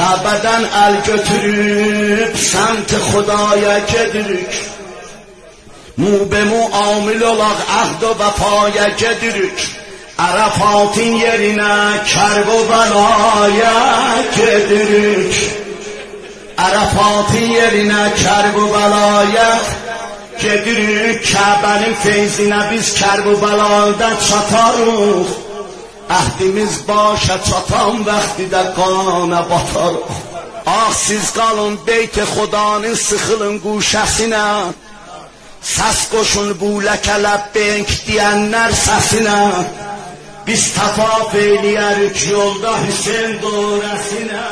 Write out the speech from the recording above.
شبدن ال götürüp سمت خدایا گدریک مو به مو عامل اولاق عهد و وفا یا گدریک عرفاتین یرینا کرب و بلا یا گدریک عرفاتین یرینا کرب و بلا یا گدریک کعبه فیزینا biz کرب و بلا ده چاتاروخ Əhdimiz başa çatan vaxtidə qana batarıq Ah siz qalın beyt xudanın sıxılın quşəsinə Səs qoşun bu ləkələb benk deyənlər səsinə Biz təfaf eləyərik yolda Hüseyin dörəsinə